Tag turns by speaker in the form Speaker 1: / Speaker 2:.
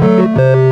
Speaker 1: Música